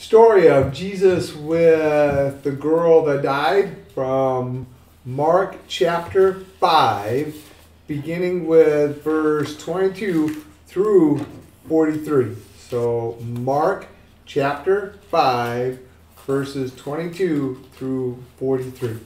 story of Jesus with the girl that died from Mark chapter 5, beginning with verse 22 through 43. So, Mark chapter 5, verses 22 through 43.